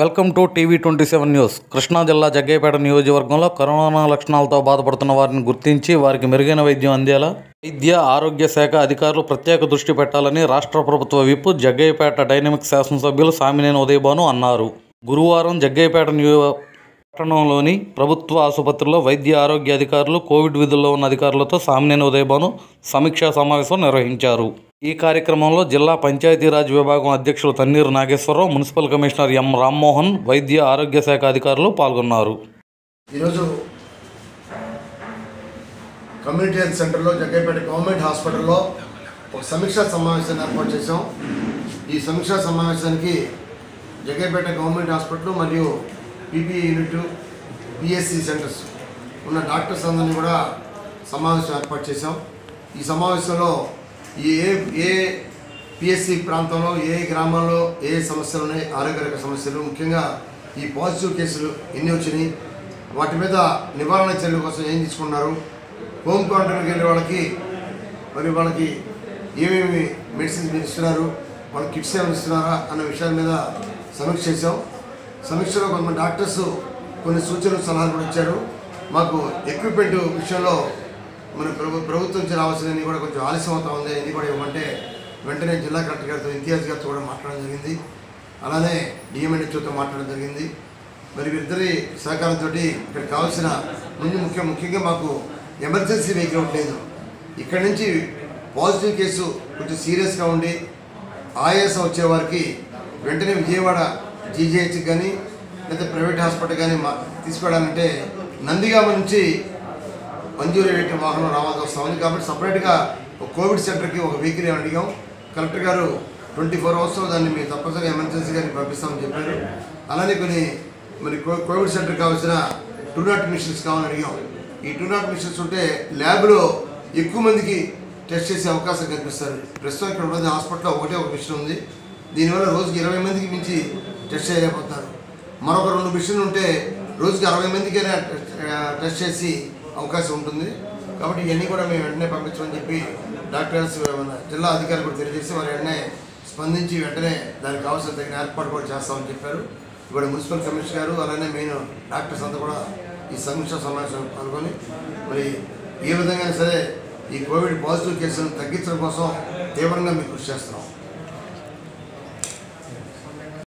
Welcome to TV twenty seven news. Krishna జిల్లా జగ్గయ్యపేట నియోజకవర్గంలో corona లక్షణాలతో బాధపడుతున్న వారిని గుర్తించి వారికి మెరుగైన వైద్యం అందేలా వైద్య ఆరోగ్య శాఖ అధికారులు ప్రత్యేక దృష్టి పెట్టాలని రాష్ట్ర ప్రభుత్వ విప్ జగ్గయ్యపేట డైనమిక్ శాసనసభ్యులు సామినేని ఉదయభాను అన్నారు. గురువారం జగ్గయ్యపేట నియో పట్టణంలోని ప్రభుత్వ ఆసుపత్రిలో వైద్య ఆరోగ్య అధికారులు కోవిడ్ విధుల్లో ఉన్న అధికారులతో సామినేని ఉదయభాను సమీక్షా సమావేశం నిర్వహించారు. ఈ కార్యక్రమంలో జిల్లా పంచాయతీరాజ్ విభాగం అధ్యక్షులు Tanneeru Nageswara Rao municipal commissioner M Rammohan వైద్య ఆరోగ్య శాఖ అధికారులు పాల్గొన్నారు. ఈరోజు కమ్యూనిటీ హెల్త్ సెంటర్లో జగ్గైపేట గవర్నమెంట్ హాస్పిటల్లో ఒక సమీక్షా సమావేశాన్ని ఏర్పాటు చేశాం. ఈ సమీక్షా సమావేశానికి జగ్గైపేట గవర్నమెంట్ హాస్పిటల్ మరియు పీపీ యూనిట్ పిఎస్సి సెంటర్స్ ఉన్న డాక్టర్స్ అందరినీ కూడా సమావేశం ఏర్పాటు చేశాం. ఈ సమావేశంలో ఏ ఏ పిఎస్సి ప్రాంతంలో ఏ గ్రామాల్లో ఏ సమస్యలు ఉన్నాయి ఆరోగ్యరక సమస్యలు ముఖ్యంగా ఈ పాజిటివ్ కేసులు ఎన్ని వచ్చినాయి వాటి మీద నివారణ చర్యల కోసం ఏం తీసుకున్నారు హోమ్ క్వారంటైన్కి వెళ్ళే వాళ్ళకి మరి వాళ్ళకి ఏమేమి మెడిసిన్స్ మీరు ఇస్తున్నారు వాళ్ళకి కిట్స్ ఏమైనా ఇస్తున్నారా అన్న విషయాల మీద సమీక్ష చేశాం. సమీక్షలో కొంతమంది డాక్టర్స్ కొన్ని సూచనలు సలహాలు కూడా ఇచ్చారు. మాకు ఎక్విప్మెంట్ విషయంలో మన ప్రభు ప్రభుత్వం నుంచి రావాల్సినవి కూడా కొంచెం ఆలస్యం అవుతా ఉంది. ఇది కూడా ఇవ్వమంటే వెంటనే జిల్లా కలెక్టర్ గారితో ఇంతియాజ్ గారితో కూడా మాట్లాడడం జరిగింది. అలానే డిఎంఎన్హెచ్ఓతో మాట్లాడడం జరిగింది. మరి వీరిద్దరి సహకారంతో ఇక్కడ కావాల్సిన ముందు ముఖ్య ముఖ్యంగా మాకు ఎమర్జెన్సీ వెహికల్ లేదు. ఇక్కడ నుంచి పాజిటివ్ కేసు కొంచెం సీరియస్గా ఉండి ఆయాసం వచ్చేవారికి వెంటనే విజయవాడ జీజీహెచ్కి కానీ లేదా ప్రైవేట్ హాస్పిటల్ కానీ మా తీసుకోవడాలంటే నందిగామ నుంచి మంజూరు అయ్యేటువంటి వాహనం రావాల్సి వస్తా కాబట్టి సపరేట్గా ఒక కోవిడ్ సెంటర్కి ఒక వెహికల్ అడిగాం. కలెక్టర్ గారు ట్వంటీ ఫోర్ అవర్స్లో దాన్ని మీరు తప్పనిసరిగా ఎమర్జెన్సీ గారికి పంపిస్తామని చెప్పారు. అలానే కొన్ని మరి కో- కోవిడ్ సెంటర్ కావాల్సిన టూ నాట్ మిషన్స్ కావాలని అడిగాం. ఈ టూ నాట్ మిషన్స్ ఉంటే ల్యాబ్లో ఎక్కువ మందికి టెస్ట్ చేసే అవకాశం కనిపిస్తారు ప్రస్తుతం ఇక్కడ ఉన్నది హాస్పిటల్లో ఒకటే ఒక మిషన్ ఉంది. దీనివల్ల రోజుకి ఇరవై మందికి మించి టెస్ట్ చేయలేకపోతారు మరొక రెండు మిషన్లు ఉంటే రోజుకి అరవై మందికైనా టెస్ట్ చేసి అవకాశం ఉంటుంది. కాబట్టి ఇవన్నీ కూడా మేము వెంటనే పంపించమని చెప్పి డాక్టర్స్ జిల్లా అధికారులు కూడా తెలియజేసి వారు వెంటనే స్పందించి వెంటనే దానికి కావాల్సిన తగిన ఏర్పాటు కూడా చేస్తామని చెప్పారు. ఇప్పుడు మున్సిపల్ కమిషనర్ గారు అలానే మెయిన్ డాక్టర్స్ అంతా కూడా ఈ సమీక్ష సమావేశం పాల్గొని మరి ఏ విధంగా సరే ఈ కోవిడ్ పాజిటివ్ కేసులను తగ్గించడం కోసం తీవ్రంగా మేము కృషి చేస్తున్నాం.